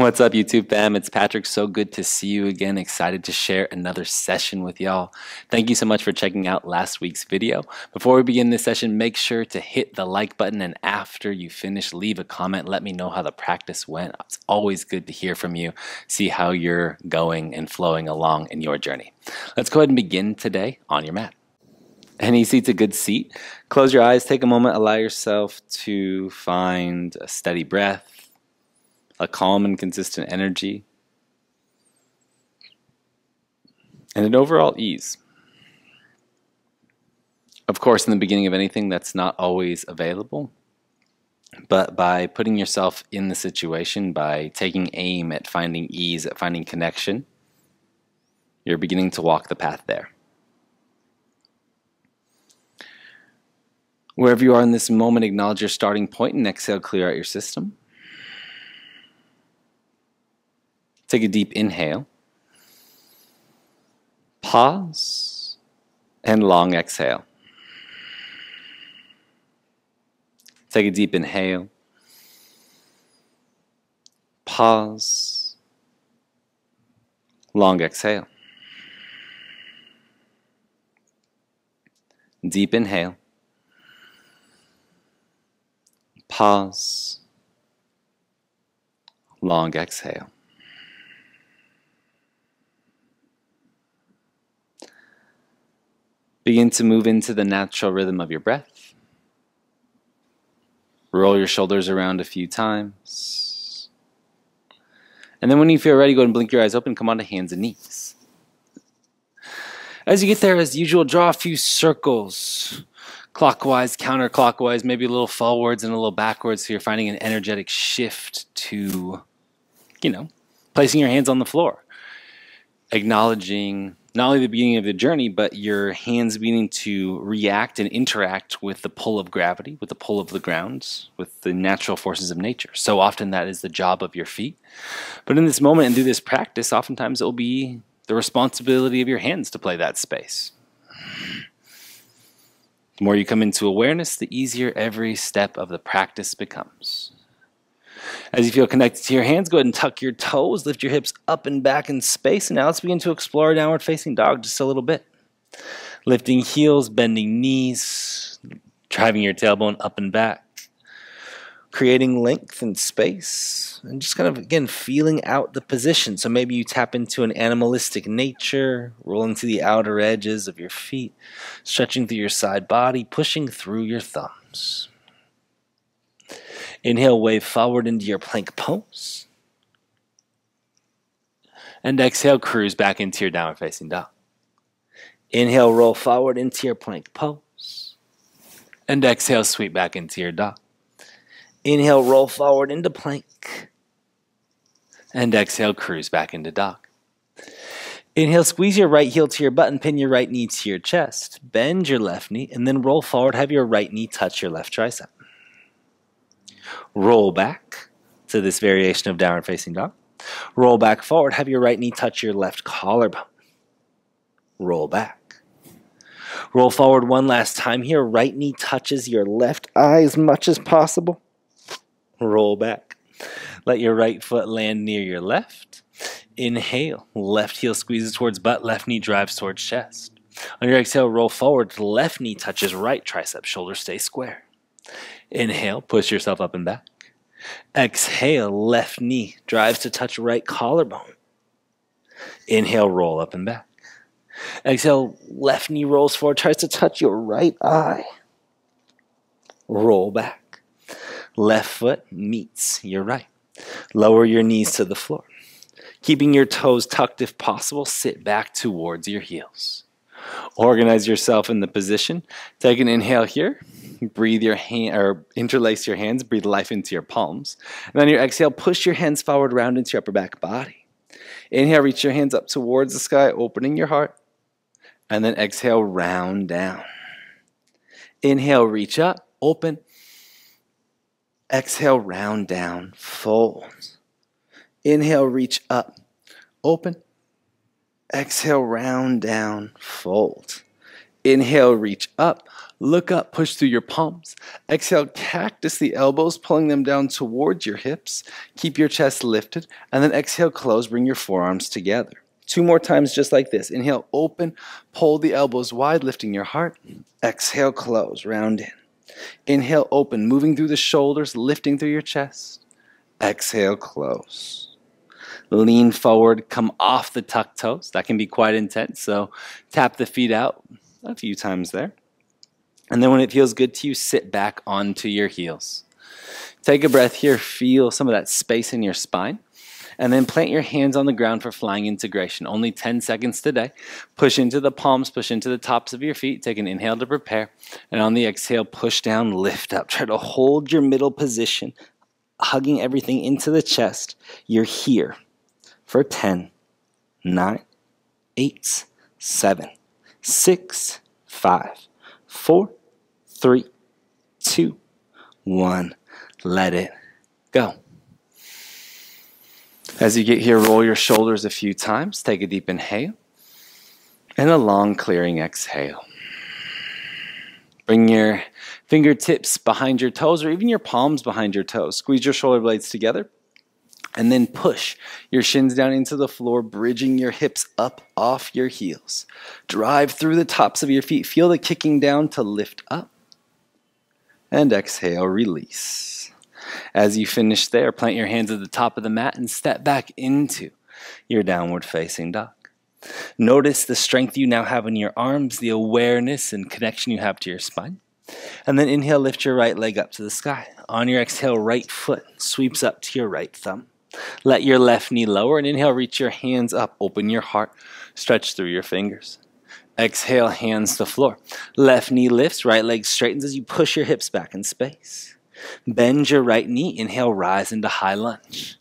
What's up, YouTube fam? It's Patrick. So good to see you again. Excited to share another session with y'all. Thank you so much for checking out last week's video. Before we begin this session, make sure to hit the like button and after you finish, leave a comment. Let me know how the practice went. It's always good to hear from you, see how you're going and flowing along in your journey. Let's go ahead and begin today on your mat. Any seat's a good seat. Close your eyes, take a moment, allow yourself to find a steady breath a calm and consistent energy, and an overall ease. Of course, in the beginning of anything, that's not always available. But by putting yourself in the situation, by taking aim at finding ease, at finding connection, you're beginning to walk the path there. Wherever you are in this moment, acknowledge your starting point and exhale, clear out your system. Take a deep inhale. Pause and long exhale. Take a deep inhale. Pause. Long exhale. Deep inhale. Pause. Long exhale. Begin to move into the natural rhythm of your breath. Roll your shoulders around a few times. And then when you feel ready, go and blink your eyes open, come onto hands and knees. As you get there, as usual, draw a few circles clockwise, counterclockwise, maybe a little forwards and a little backwards. So you're finding an energetic shift to, you know, placing your hands on the floor, acknowledging not only the beginning of the journey, but your hands beginning to react and interact with the pull of gravity, with the pull of the ground, with the natural forces of nature. So often that is the job of your feet. But in this moment and through this practice, oftentimes it will be the responsibility of your hands to play that space. The more you come into awareness, the easier every step of the practice becomes. As you feel connected to your hands, go ahead and tuck your toes, lift your hips up and back in space. And now let's begin to explore downward facing dog just a little bit. Lifting heels, bending knees, driving your tailbone up and back, creating length and space, and just kind of, again, feeling out the position. So maybe you tap into an animalistic nature, rolling to the outer edges of your feet, stretching through your side body, pushing through your thumbs. Inhale, wave forward into your plank pose. And exhale, cruise back into your downward facing dog. Inhale, roll forward into your plank pose. And exhale, sweep back into your dog. Inhale, roll forward into plank. And exhale, cruise back into dog. Inhale, squeeze your right heel to your butt and pin your right knee to your chest. Bend your left knee and then roll forward. Have your right knee touch your left tricep roll back to this variation of downward facing dog. Roll back forward. Have your right knee touch your left collarbone. Roll back. Roll forward one last time here. Right knee touches your left eye as much as possible. Roll back. Let your right foot land near your left. Inhale. Left heel squeezes towards butt. Left knee drives towards chest. On your exhale, roll forward. Left knee touches right tricep. Shoulders stay square. Inhale, push yourself up and back. Exhale, left knee drives to touch right collarbone. Inhale, roll up and back. Exhale, left knee rolls forward, tries to touch your right eye. Roll back. Left foot meets your right. Lower your knees to the floor. Keeping your toes tucked if possible, sit back towards your heels. Organize yourself in the position. Take an inhale here breathe your hand or interlace your hands, breathe life into your palms. And your exhale, push your hands forward round into your upper back body. Inhale, reach your hands up towards the sky, opening your heart. And then exhale, round down. Inhale, reach up, open. Exhale, round down, fold. Inhale, reach up, open. Exhale, round down, fold. Inhale, reach up. Look up, push through your palms. Exhale, cactus the elbows, pulling them down towards your hips. Keep your chest lifted. And then exhale, close, bring your forearms together. Two more times, just like this. Inhale, open, pull the elbows wide, lifting your heart. Exhale, close, round in. Inhale, open, moving through the shoulders, lifting through your chest. Exhale, close. Lean forward, come off the tuck toes. That can be quite intense, so tap the feet out a few times there. And then when it feels good to you, sit back onto your heels. Take a breath here, feel some of that space in your spine. And then plant your hands on the ground for flying integration. Only 10 seconds today. Push into the palms, push into the tops of your feet. Take an inhale to prepare. And on the exhale, push down, lift up. Try to hold your middle position, hugging everything into the chest. You're here for 10, 9, 8, 7, 6, 5, 4, three, two, one. Let it go. As you get here, roll your shoulders a few times. Take a deep inhale and a long clearing exhale. Bring your fingertips behind your toes or even your palms behind your toes. Squeeze your shoulder blades together and then push your shins down into the floor, bridging your hips up off your heels. Drive through the tops of your feet. Feel the kicking down to lift up and exhale, release. As you finish there, plant your hands at the top of the mat and step back into your downward facing dog. Notice the strength you now have in your arms, the awareness and connection you have to your spine. And then inhale, lift your right leg up to the sky. On your exhale, right foot sweeps up to your right thumb. Let your left knee lower and inhale, reach your hands up, open your heart, stretch through your fingers. Exhale, hands to floor. Left knee lifts, right leg straightens as you push your hips back in space. Bend your right knee, inhale, rise into high lunge.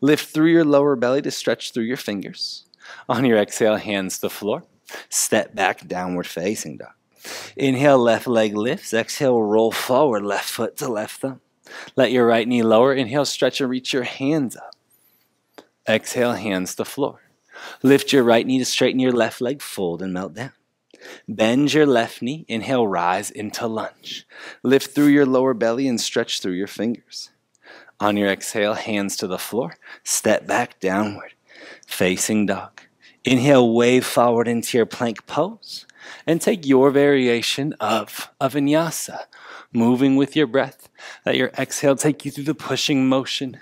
Lift through your lower belly to stretch through your fingers. On your exhale, hands to floor. Step back, downward facing dog. Inhale, left leg lifts. Exhale, roll forward, left foot to left thumb. Let your right knee lower. Inhale, stretch and reach your hands up. Exhale, hands to floor. Lift your right knee to straighten your left leg, fold and melt down. Bend your left knee, inhale, rise into lunge. Lift through your lower belly and stretch through your fingers. On your exhale, hands to the floor, step back downward, facing dog. Inhale, wave forward into your plank pose, and take your variation of a vinyasa, moving with your breath. Let your exhale take you through the pushing motion.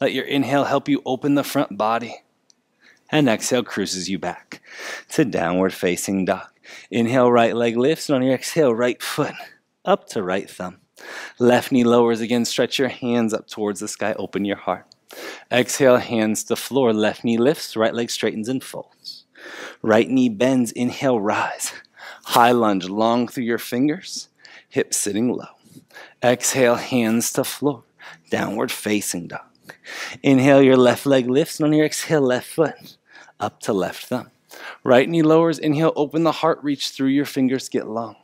Let your inhale help you open the front body and exhale cruises you back to downward facing dog. Inhale, right leg lifts, and on your exhale, right foot up to right thumb. Left knee lowers again, stretch your hands up towards the sky, open your heart. Exhale, hands to floor, left knee lifts, right leg straightens and folds. Right knee bends, inhale, rise. High lunge, long through your fingers, hips sitting low. Exhale, hands to floor, downward facing dog. Inhale, your left leg lifts, and on your exhale, left foot up to left thumb. Right knee lowers, inhale, open the heart, reach through your fingers, get long.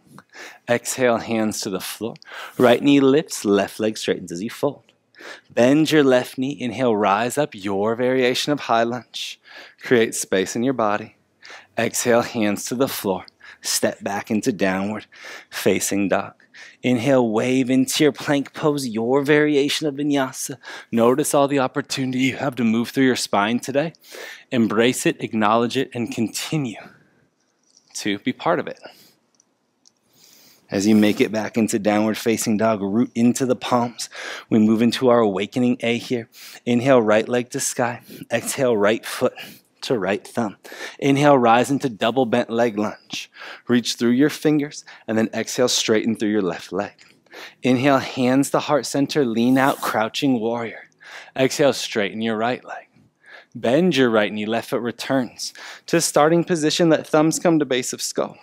Exhale, hands to the floor. Right knee lifts, left leg straightens as you fold. Bend your left knee, inhale, rise up, your variation of high lunge. Create space in your body. Exhale, hands to the floor. Step back into downward facing dog. Inhale, wave into your plank pose, your variation of vinyasa. Notice all the opportunity you have to move through your spine today. Embrace it, acknowledge it, and continue to be part of it. As you make it back into downward facing dog, root into the palms. We move into our awakening A here. Inhale, right leg to sky. Exhale, right foot to right thumb. Inhale, rise into double bent leg lunge. Reach through your fingers and then exhale, straighten through your left leg. Inhale, hands to heart center, lean out, crouching warrior. Exhale, straighten your right leg. Bend your right knee, left foot returns to starting position. Let thumbs come to base of skull.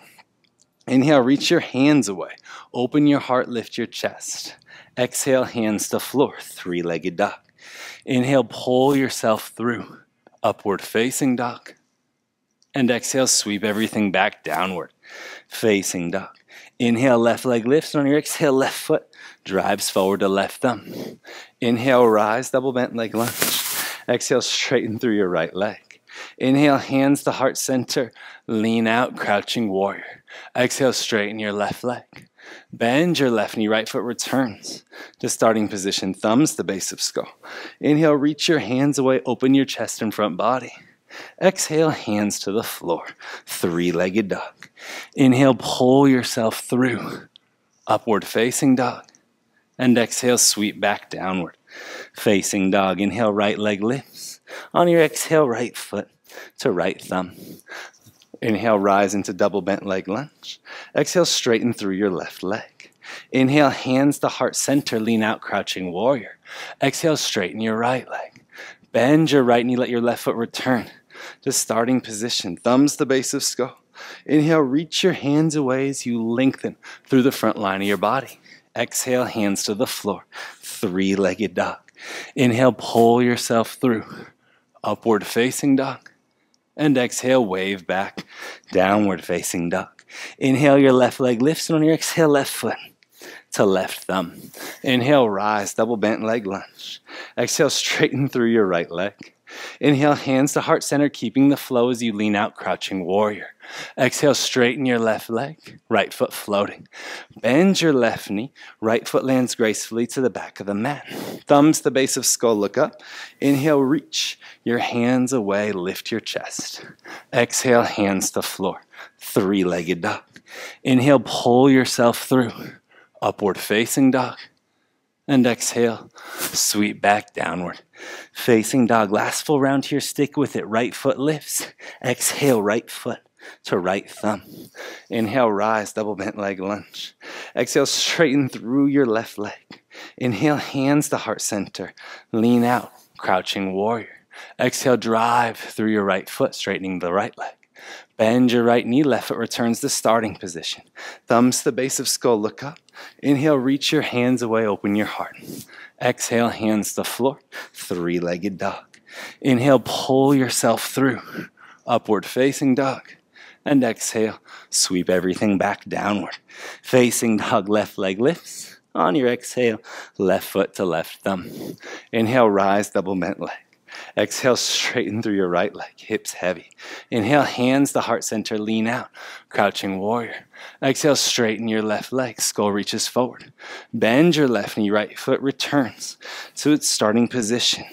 Inhale, reach your hands away. Open your heart, lift your chest. Exhale, hands to floor, three legged dog. Inhale, pull yourself through upward facing dog. And exhale, sweep everything back downward, facing dog. Inhale, left leg lifts. On your exhale, left foot drives forward to left thumb. Inhale, rise, double bent leg lunge. Exhale, straighten through your right leg. Inhale, hands to heart center. Lean out, crouching warrior. Exhale, straighten your left leg. Bend your left knee, right foot returns to starting position, thumbs the base of skull. Inhale, reach your hands away, open your chest and front body. Exhale, hands to the floor, three legged dog. Inhale, pull yourself through, upward facing dog. And exhale, sweep back downward, facing dog. Inhale, right leg lifts. On your exhale, right foot to right thumb. Inhale, rise into double bent leg lunge. Exhale, straighten through your left leg. Inhale, hands to heart center, lean out, crouching warrior. Exhale, straighten your right leg. Bend your right knee, let your left foot return to starting position. Thumbs the base of skull. Inhale, reach your hands away as you lengthen through the front line of your body. Exhale, hands to the floor. Three legged dog. Inhale, pull yourself through. Upward facing dog and exhale, wave back, downward facing dog. Inhale, your left leg lifts, and on your exhale, left foot to left thumb. Inhale, rise, double bent leg lunge. Exhale, straighten through your right leg. Inhale, hands to heart center, keeping the flow as you lean out, crouching warrior. Exhale, straighten your left leg, right foot floating. Bend your left knee, right foot lands gracefully to the back of the mat. Thumbs the base of skull, look up. Inhale, reach your hands away, lift your chest. Exhale, hands to floor, three legged dog. Inhale, pull yourself through, upward facing dog. And exhale, sweep back downward. Facing dog, last full round here, stick with it. Right foot lifts. Exhale, right foot to right thumb. Inhale, rise, double bent leg lunge. Exhale, straighten through your left leg. Inhale, hands to heart center. Lean out, crouching warrior. Exhale, drive through your right foot, straightening the right leg. Bend your right knee, left foot returns to starting position. Thumbs to the base of skull, look up. Inhale, reach your hands away, open your heart. Exhale, hands to floor, three legged dog. Inhale, pull yourself through, upward facing dog and exhale, sweep everything back downward. Facing dog, left leg lifts. On your exhale, left foot to left thumb. Inhale, rise, double bent leg. Exhale, straighten through your right leg, hips heavy. Inhale, hands to heart center, lean out, crouching warrior. Exhale, straighten your left leg, skull reaches forward. Bend your left knee, right foot returns to its starting position.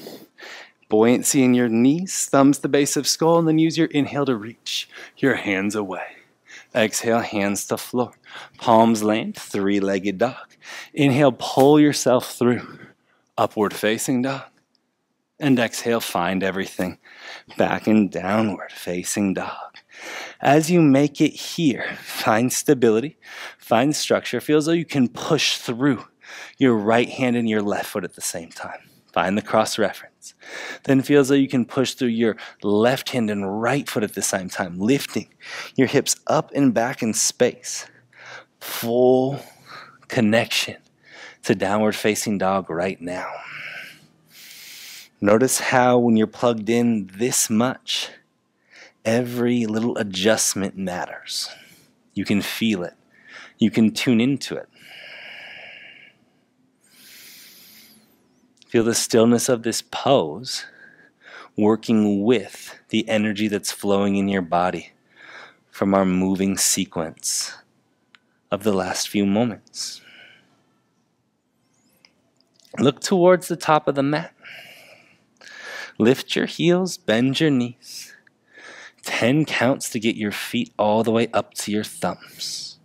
Buoyancy in your knees, thumbs the base of skull, and then use your inhale to reach your hands away. Exhale, hands to floor. Palms land, three legged dog. Inhale, pull yourself through. Upward facing dog. And exhale, find everything. Back and downward facing dog. As you make it here, find stability, find structure. Feel as though you can push through your right hand and your left foot at the same time. Find the cross reference. Then feel as though you can push through your left hand and right foot at the same time, lifting your hips up and back in space. Full connection to downward facing dog right now. Notice how when you're plugged in this much, every little adjustment matters. You can feel it, you can tune into it. Feel the stillness of this pose working with the energy that's flowing in your body from our moving sequence of the last few moments. Look towards the top of the mat. Lift your heels, bend your knees. 10 counts to get your feet all the way up to your thumbs.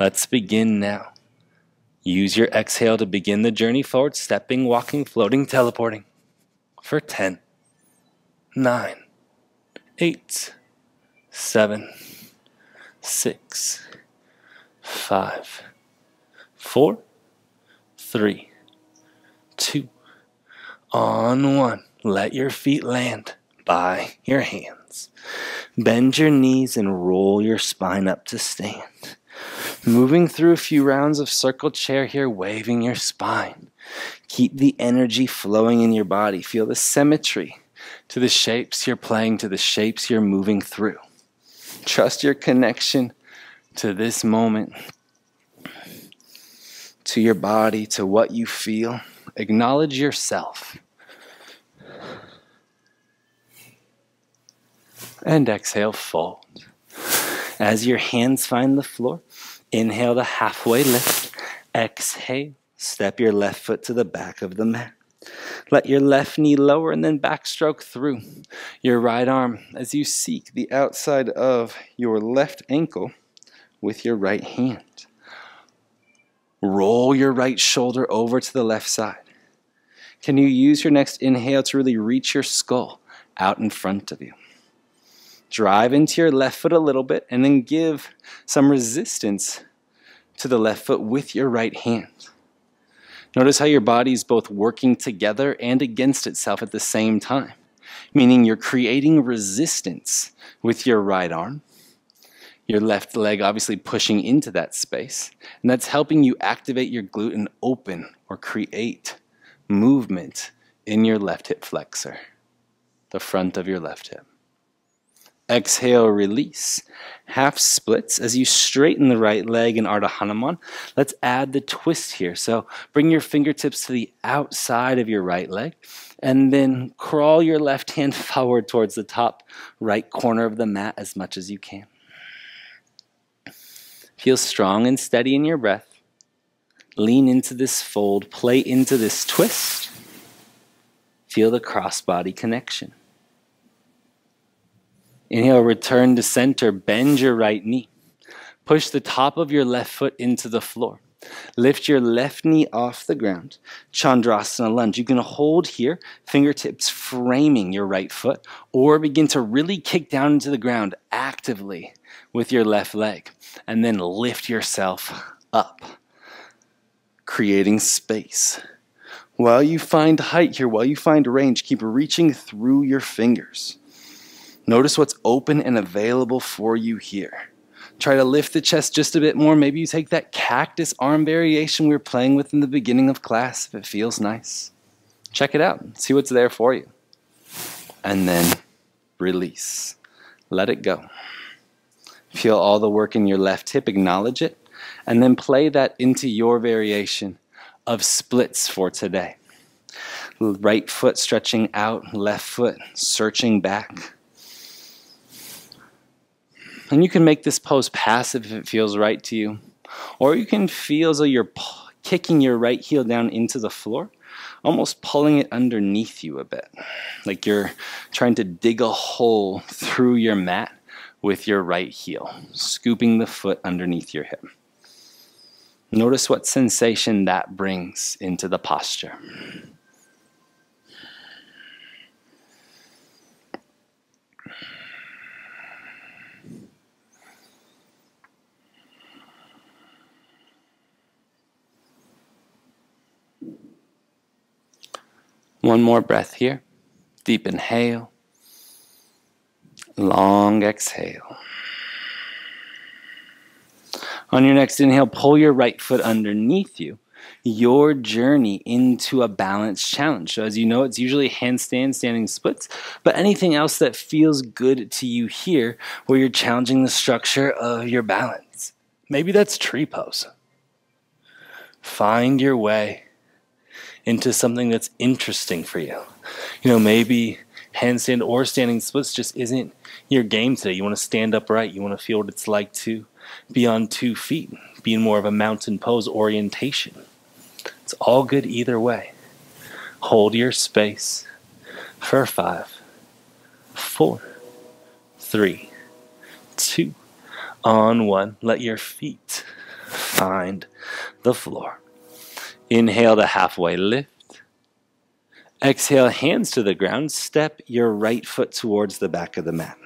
Let's begin now. Use your exhale to begin the journey forward, stepping, walking, floating, teleporting for 10, 9, 8, 7, 6, 5, 4, 3, 2, on 1. Let your feet land by your hands. Bend your knees and roll your spine up to stand. Moving through a few rounds of circle chair here, waving your spine. Keep the energy flowing in your body. Feel the symmetry to the shapes you're playing, to the shapes you're moving through. Trust your connection to this moment, to your body, to what you feel. Acknowledge yourself. And exhale, fold. As your hands find the floor, inhale the halfway lift. Exhale, step your left foot to the back of the mat. Let your left knee lower and then backstroke through your right arm as you seek the outside of your left ankle with your right hand. Roll your right shoulder over to the left side. Can you use your next inhale to really reach your skull out in front of you? Drive into your left foot a little bit and then give some resistance to the left foot with your right hand. Notice how your body is both working together and against itself at the same time, meaning you're creating resistance with your right arm your left leg obviously pushing into that space. And that's helping you activate your glute and open or create movement in your left hip flexor, the front of your left hip. Exhale, release. Half splits as you straighten the right leg in Ardha Hanuman. Let's add the twist here. So bring your fingertips to the outside of your right leg and then crawl your left hand forward towards the top right corner of the mat as much as you can. Feel strong and steady in your breath. Lean into this fold, play into this twist. Feel the crossbody connection. Inhale, return to center, bend your right knee. Push the top of your left foot into the floor. Lift your left knee off the ground. Chandrasana lunge. You can hold here, fingertips framing your right foot, or begin to really kick down into the ground actively with your left leg and then lift yourself up, creating space. While you find height here, while you find range, keep reaching through your fingers. Notice what's open and available for you here. Try to lift the chest just a bit more. Maybe you take that cactus arm variation we were playing with in the beginning of class if it feels nice. Check it out, see what's there for you. And then release. Let it go. Feel all the work in your left hip, acknowledge it, and then play that into your variation of splits for today. Right foot stretching out, left foot searching back. And you can make this pose passive if it feels right to you. Or you can feel as though you're kicking your right heel down into the floor, almost pulling it underneath you a bit. Like you're trying to dig a hole through your mat with your right heel, scooping the foot underneath your hip. Notice what sensation that brings into the posture. One more breath here. Deep inhale. Long exhale. On your next inhale, pull your right foot underneath you. Your journey into a balanced challenge. So, as you know, it's usually handstand, standing splits, but anything else that feels good to you here where you're challenging the structure of your balance. Maybe that's tree pose. Find your way into something that's interesting for you. You know, maybe handstand or standing splits just isn't your game today. You want to stand upright. You want to feel what it's like to be on two feet, be in more of a mountain pose orientation. It's all good either way. Hold your space for five, four, three, two, on one. Let your feet find the floor. Inhale the halfway lift. Exhale, hands to the ground. Step your right foot towards the back of the mat.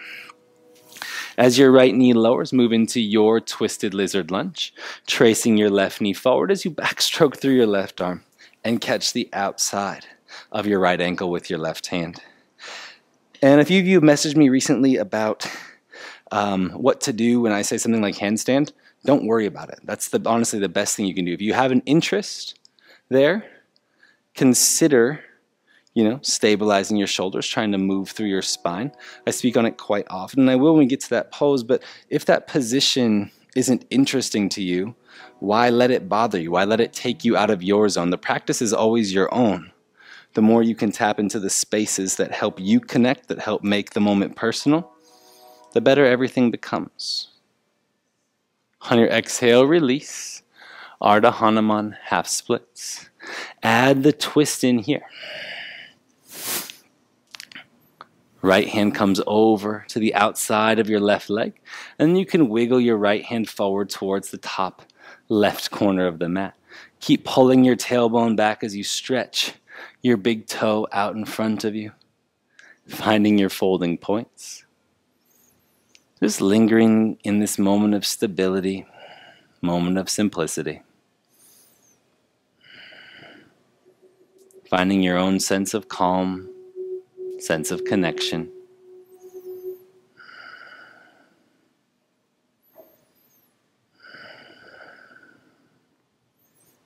As your right knee lowers, move into your twisted lizard lunge, tracing your left knee forward as you backstroke through your left arm and catch the outside of your right ankle with your left hand. And a few of you have messaged me recently about um, what to do when I say something like handstand. Don't worry about it. That's the, honestly the best thing you can do. If you have an interest there, consider you know, stabilizing your shoulders, trying to move through your spine. I speak on it quite often, and I will when we get to that pose, but if that position isn't interesting to you, why let it bother you? Why let it take you out of your zone? The practice is always your own. The more you can tap into the spaces that help you connect, that help make the moment personal, the better everything becomes. On your exhale, release. Ardha Hanuman half splits. Add the twist in here. Right hand comes over to the outside of your left leg, and you can wiggle your right hand forward towards the top left corner of the mat. Keep pulling your tailbone back as you stretch your big toe out in front of you, finding your folding points. Just lingering in this moment of stability, moment of simplicity. Finding your own sense of calm, sense of connection.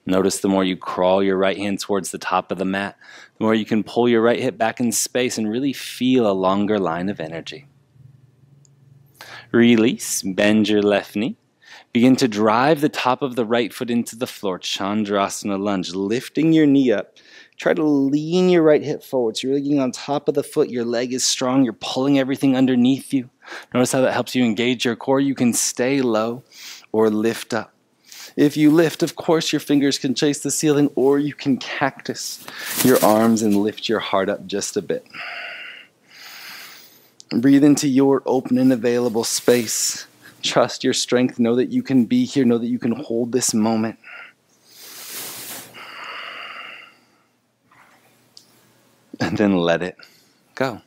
Notice the more you crawl your right hand towards the top of the mat, the more you can pull your right hip back in space and really feel a longer line of energy. Release, bend your left knee. Begin to drive the top of the right foot into the floor, Chandrasana lunge, lifting your knee up. Try to lean your right hip forward. So you're getting on top of the foot. Your leg is strong. You're pulling everything underneath you. Notice how that helps you engage your core. You can stay low or lift up. If you lift, of course, your fingers can chase the ceiling, or you can cactus your arms and lift your heart up just a bit. Breathe into your open and available space. Trust your strength. Know that you can be here. Know that you can hold this moment. And then let it go.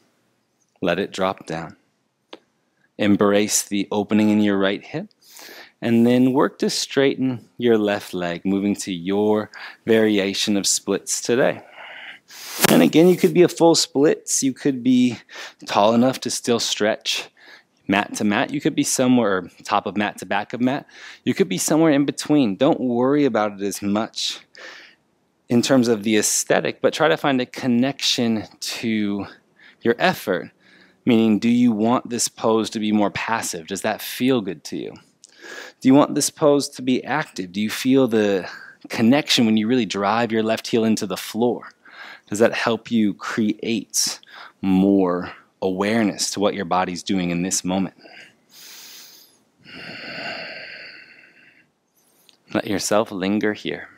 Let it drop down. Embrace the opening in your right hip and then work to straighten your left leg, moving to your variation of splits today. And again, you could be a full splits. You could be tall enough to still stretch mat to mat. You could be somewhere top of mat to back of mat. You could be somewhere in between. Don't worry about it as much in terms of the aesthetic, but try to find a connection to your effort. Meaning, do you want this pose to be more passive? Does that feel good to you? Do you want this pose to be active? Do you feel the connection when you really drive your left heel into the floor? Does that help you create more awareness to what your body's doing in this moment? Let yourself linger here.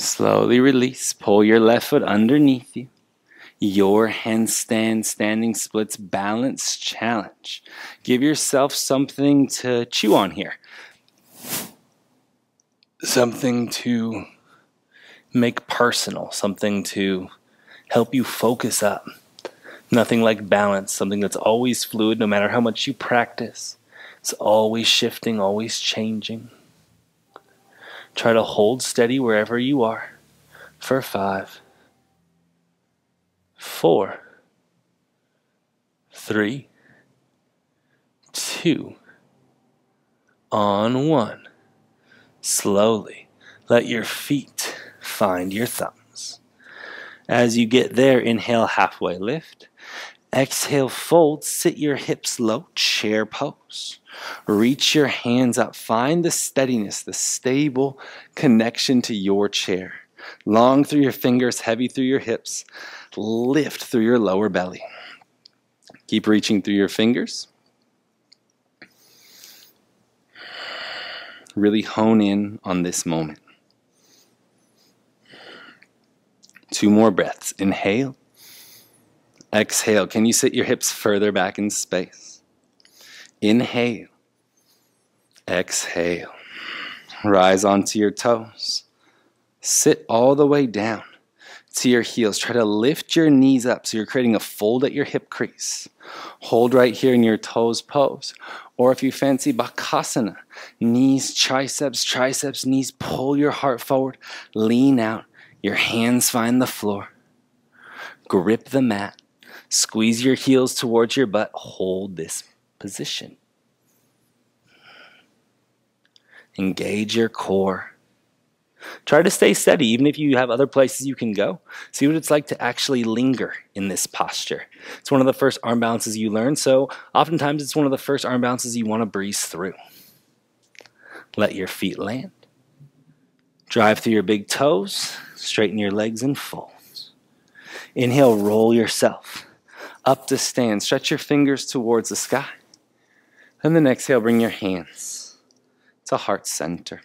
Slowly release. Pull your left foot underneath you. Your handstand standing splits balance challenge. Give yourself something to chew on here. Something to make personal, something to help you focus up. Nothing like balance, something that's always fluid no matter how much you practice. It's always shifting, always changing. Try to hold steady wherever you are for five, four, three, two, on one. Slowly let your feet find your thumbs. As you get there, inhale halfway lift. Exhale, fold, sit your hips low, chair pose. Reach your hands up, find the steadiness, the stable connection to your chair. Long through your fingers, heavy through your hips, lift through your lower belly. Keep reaching through your fingers. Really hone in on this moment. Two more breaths. Inhale. Exhale. Can you sit your hips further back in space? Inhale. Exhale. Rise onto your toes. Sit all the way down to your heels. Try to lift your knees up so you're creating a fold at your hip crease. Hold right here in your toes pose. Or if you fancy Bakasana, knees, triceps, triceps, knees, pull your heart forward, lean out, your hands find the floor. Grip the mat. Squeeze your heels towards your butt. Hold this position. Engage your core. Try to stay steady, even if you have other places you can go. See what it's like to actually linger in this posture. It's one of the first arm balances you learn, so oftentimes it's one of the first arm balances you want to breeze through. Let your feet land. Drive through your big toes, straighten your legs and folds. Inhale, roll yourself up to stand. Stretch your fingers towards the sky. And then exhale, bring your hands to heart center.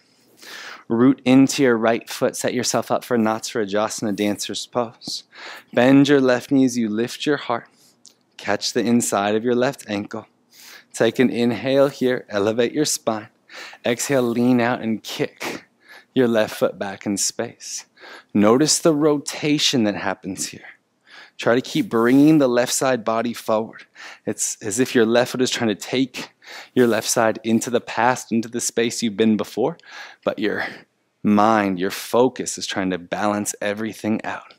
Root into your right foot. Set yourself up for Natarajasana, dancer's pose. Bend your left knee as you lift your heart. Catch the inside of your left ankle. Take an inhale here. Elevate your spine. Exhale, lean out and kick your left foot back in space. Notice the rotation that happens here. Try to keep bringing the left side body forward. It's as if your left foot is trying to take your left side into the past, into the space you've been before, but your mind, your focus is trying to balance everything out.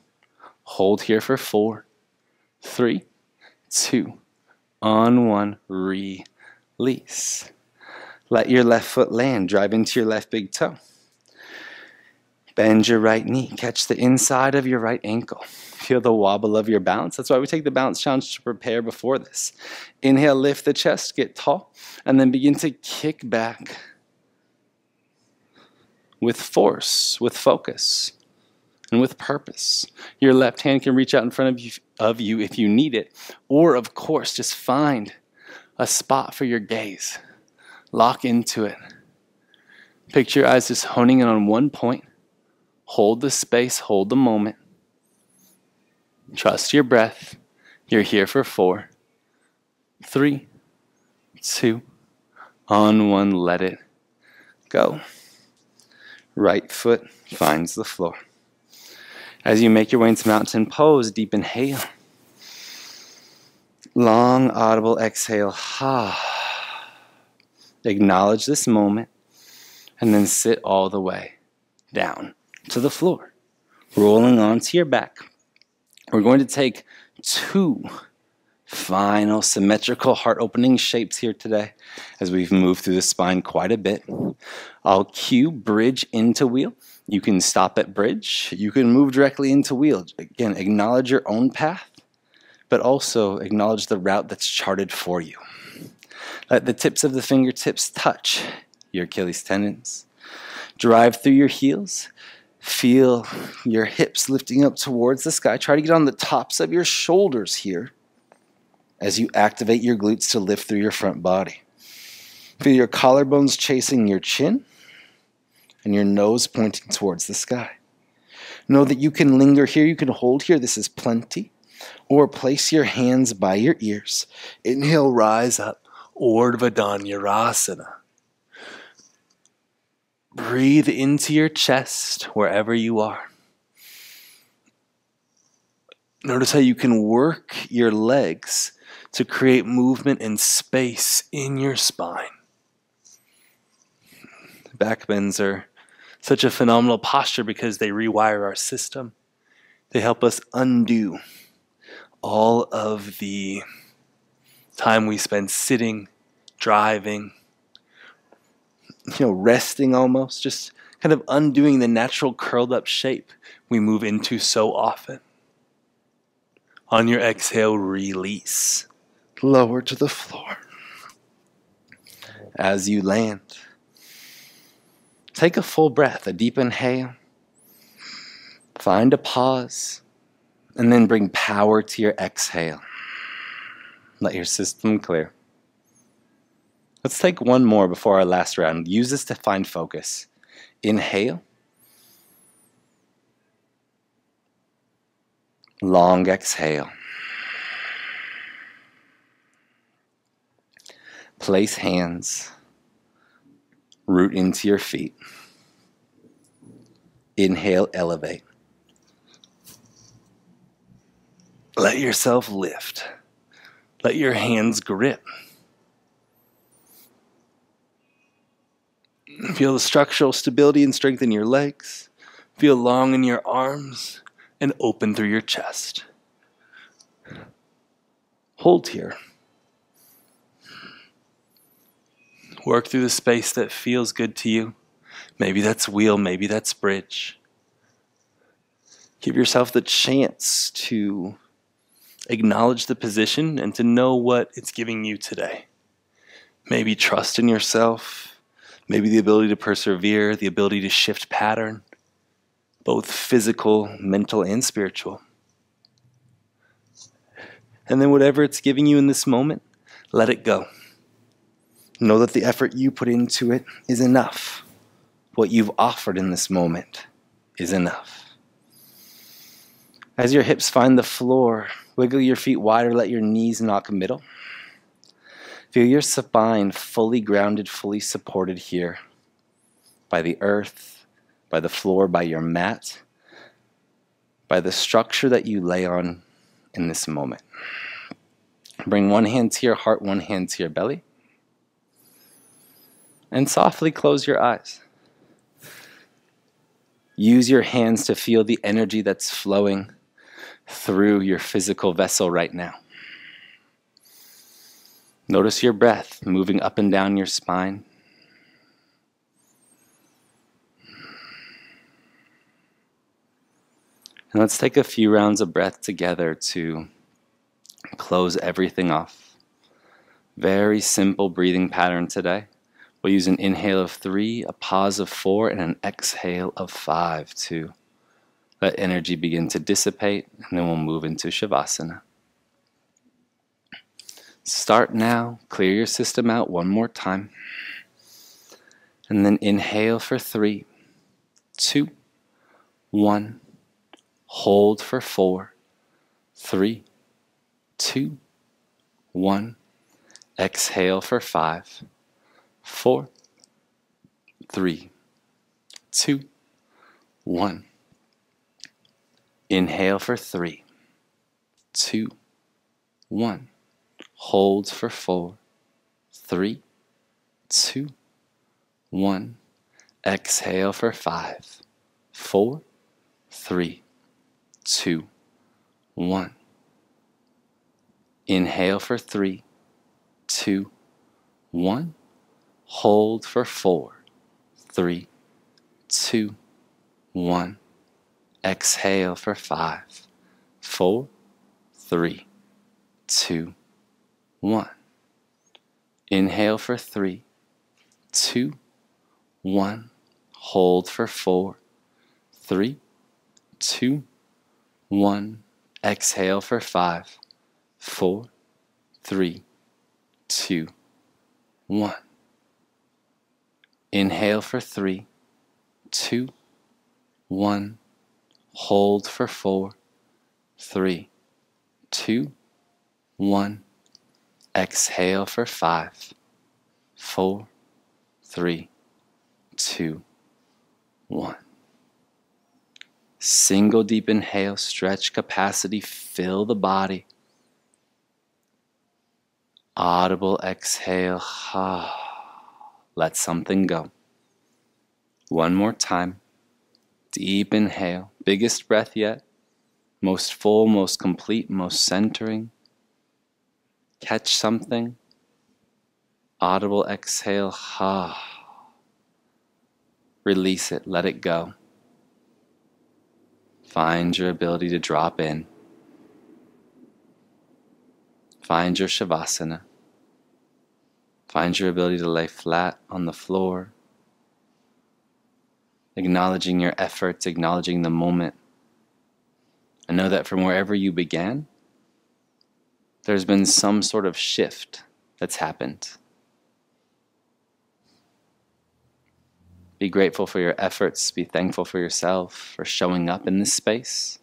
Hold here for four, three, two, on one, release. Let your left foot land, drive into your left big toe. Bend your right knee, catch the inside of your right ankle. Feel the wobble of your balance. That's why we take the balance challenge to prepare before this. Inhale, lift the chest, get tall, and then begin to kick back with force, with focus, and with purpose. Your left hand can reach out in front of you, of you if you need it, or of course, just find a spot for your gaze. Lock into it. Picture your eyes just honing in on one point. Hold the space, hold the moment. Trust your breath. You're here for four, three, two, on one, let it go. Right foot finds the floor. As you make your way into mountain pose, deep inhale. Long, audible exhale. Ha. Acknowledge this moment and then sit all the way down to the floor, rolling onto your back. We're going to take two final symmetrical heart opening shapes here today as we've moved through the spine quite a bit. I'll cue bridge into wheel. You can stop at bridge. You can move directly into wheel. Again, acknowledge your own path, but also acknowledge the route that's charted for you. Let the tips of the fingertips touch your Achilles tendons. Drive through your heels Feel your hips lifting up towards the sky. Try to get on the tops of your shoulders here as you activate your glutes to lift through your front body. Feel your collarbones chasing your chin and your nose pointing towards the sky. Know that you can linger here, you can hold here, this is plenty. Or place your hands by your ears. Inhale, rise up, Urdhva Dhanurasana. Breathe into your chest wherever you are. Notice how you can work your legs to create movement and space in your spine. Back bends are such a phenomenal posture because they rewire our system. They help us undo all of the time we spend sitting, driving, you know, resting almost, just kind of undoing the natural curled up shape we move into so often. On your exhale, release. Lower to the floor. As you land, take a full breath, a deep inhale. Find a pause, and then bring power to your exhale. Let your system clear. Let's take one more before our last round. Use this to find focus. Inhale. Long exhale. Place hands, root into your feet. Inhale, elevate. Let yourself lift. Let your hands grip. Feel the structural stability and strength in your legs. Feel long in your arms and open through your chest. Hold here. Work through the space that feels good to you. Maybe that's wheel, maybe that's bridge. Give yourself the chance to acknowledge the position and to know what it's giving you today. Maybe trust in yourself, maybe the ability to persevere, the ability to shift pattern, both physical, mental, and spiritual. And then, whatever it's giving you in this moment, let it go. Know that the effort you put into it is enough. What you've offered in this moment is enough. As your hips find the floor, wiggle your feet wider, let your knees knock middle. Feel your spine fully grounded, fully supported here by the earth, by the floor, by your mat, by the structure that you lay on in this moment. Bring one hand to your heart, one hand to your belly. And softly close your eyes. Use your hands to feel the energy that's flowing through your physical vessel right now. Notice your breath moving up and down your spine. And let's take a few rounds of breath together to close everything off. Very simple breathing pattern today. We'll use an inhale of three, a pause of four, and an exhale of five to let energy begin to dissipate, and then we'll move into Shavasana. Start now, clear your system out one more time. And then inhale for three, two, one. Hold for four, three, two, one. Exhale for five, four, three, two, one. Inhale for three, two, one. Hold for four, three, two, one. Exhale for five, four, three, two, one. Inhale for three, two, one. Hold for four, three, two, one. Exhale for five, four, three, two, one. Inhale for three, two, one. Hold for four, three, two, one. Exhale for five, four, three, two, one. Inhale for three, two, one. Hold for four, three, two, one. Exhale for five, four, three, two, one. Single deep inhale, stretch capacity, fill the body. Audible exhale, let something go. One more time. Deep inhale, biggest breath yet, most full, most complete, most centering. Catch something. Audible exhale, ha. Release it, let it go. Find your ability to drop in. Find your Shavasana. Find your ability to lay flat on the floor, acknowledging your efforts, acknowledging the moment. And know that from wherever you began, there's been some sort of shift that's happened. Be grateful for your efforts, be thankful for yourself for showing up in this space,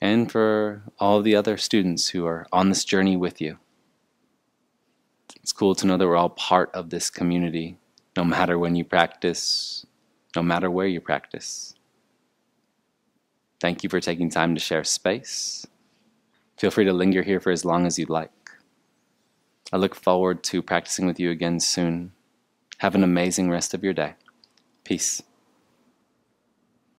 and for all the other students who are on this journey with you. It's cool to know that we're all part of this community, no matter when you practice, no matter where you practice. Thank you for taking time to share space. Feel free to linger here for as long as you'd like. I look forward to practicing with you again soon. Have an amazing rest of your day. Peace.